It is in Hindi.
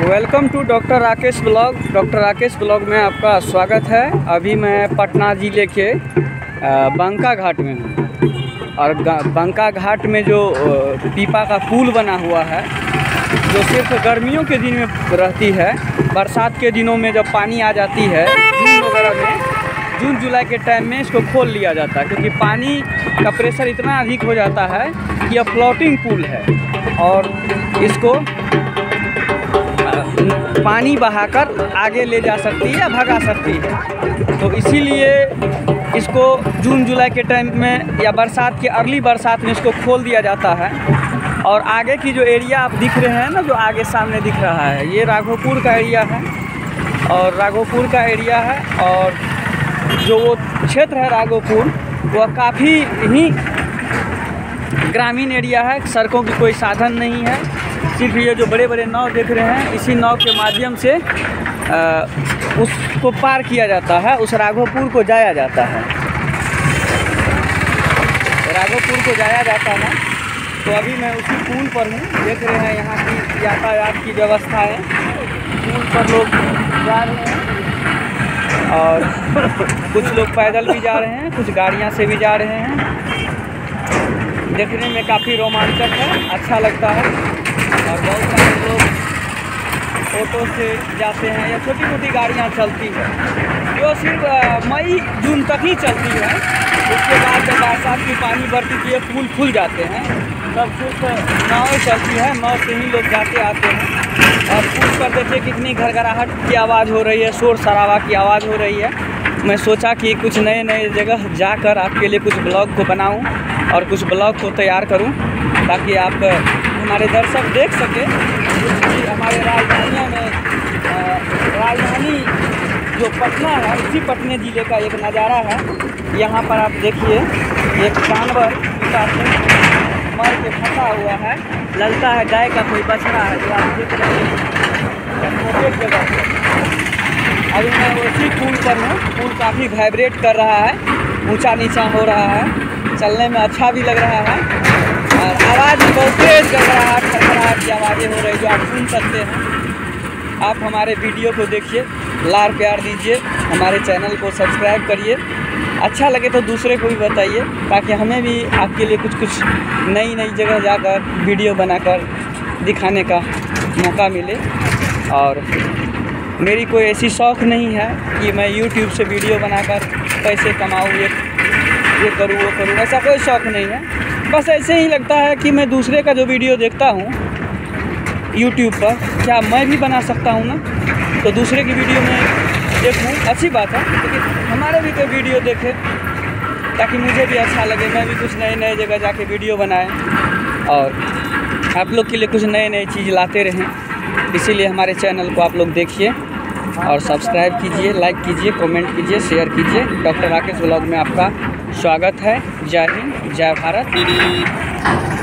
Welcome to doctor Rakesh blog doctor Rakesh blog में आपका स्वागत है। अभी मैं पटना ज़िले के बंका घाट में हूँ। और बंका घाट में जो पीपा का पुल बना हुआ है, जो सिर्फ़ गर्मियों के दिन में रहती है, बरसात के दिनों में जब पानी आ जाती है, जून वगैरह में, जून जुलाई के टाइम में इसको खोल लिया जाता है, क्योंकि पानी का प्रेशर इतना अधिक हो जाता है कि यह फ्लोटिंग पुल है। और इसको पानी बहाकर आगे ले जा सकती है या भगा सकती है। तो इसीलिए इसको जून जुलाई के टाइम में या बरसात के अर्ली बरसात में इसको खोल दिया जाता है। और आगे की जो एरिया आप दिख रहे हैं ना, जो आगे सामने दिख रहा है, ये राघोपुर का एरिया है। और राघोपुर का एरिया है और जो वो क्षेत्र है राघोपुर, वह काफ़ी ही ग्रामीण एरिया है सड़कों की कोई साधन नहीं है। सिर्फ़ ये जो बड़े बड़े नाव देख रहे हैं इसी नाव के माध्यम से अ, उसको पार किया जाता है उस राघोपुर को जाया जाता है। राघोपुर को जाया जाता है। तो अभी मैं उसी पुल पर हूँ देख रहे हैं यहाँ की यातायात की व्यवस्था है। पुल पर लोग जा रहे हैं। और कुछ लोग पैदल भी जा रहे हैं कुछ गाड़ियाँ से भी जा रहे हैं। देखने में काफ़ी रोमांचक है अच्छा लगता है। और बहुत सारे लोग ऑटो से जाते हैं या छोटी मोटी गाड़ियाँ चलती हैं। जो सिर्फ़ मई, जून तक ही चलती है। उसके बाद जब बरसात की पानी बढ़ती है पुल खुल जाते हैं। तब सिर्फ़ नाव चलती है, नाव से ही लोग जाते आते हैं। और पुल पर देखिए कितनी घरघराहट की आवाज़ हो रही है, शोर शराबा की आवाज़ हो रही है। मैं सोचा कि कुछ नए नए जगह जाकर आपके लिए कुछ ब्लॉग को बनाऊँ। और कुछ ब्लॉग को तैयार करूँ ताकि आप हमारे दर्शक देख सकें। हमारे राजधानियों में राजधानी जो पटना है उसी पटने ज़िले का एक नज़ारा है। यहाँ पर आप देखिए, एक जानवर मर के फंसा हुआ है। लगता है, गाय का कोई बछड़ा है, जो आप देख रहे हैं। अभी मैं उसी पुल पर हूँ। पुल काफ़ी वाइब्रेट कर रहा है ऊँचा नीचा हो रहा है। चलने में अच्छा भी लग रहा है। और आवाज़ भी बहुत तेज़ गड़गड़ाहट खड़खड़ाहट की आवाज़ें हो रही जो आप सुन सकते हैं। आप हमारे वीडियो को देखिए, लार प्यार दीजिए, हमारे चैनल को सब्सक्राइब करिए। अच्छा लगे तो दूसरे को भी बताइए, ताकि हमें भी आपके लिए कुछ कुछ नई नई जगह जाकर वीडियो बनाकर दिखाने का मौका मिले। और मेरी कोई ऐसी शौक़ नहीं है कि मैं यूट्यूब से वीडियो बनाकर पैसे कमाऊँ ये ये करूँ, वो करूँ, ऐसा कोई शौक़ नहीं है। बस ऐसे ही लगता है कि मैं दूसरे का जो वीडियो देखता हूँ यूट्यूब पर, क्या मैं भी बना सकता हूँ ना? तो दूसरे की वीडियो में देखूँ, अच्छी बात है, लेकिन हमारे भी कोई वीडियो देखे, ताकि मुझे भी अच्छा लगे, मैं भी कुछ नए नए जगह जाके वीडियो बनाए, और आप लोग के लिए कुछ नए नए चीज़ लाते रहें। इसीलिए हमारे चैनल को आप लोग देखिए, और सब्सक्राइब कीजिए, लाइक कीजिए, कमेंट कीजिए, शेयर कीजिए। डॉक्टर राकेश ब्लॉग में आपका स्वागत है। जय हिंद जय भारत।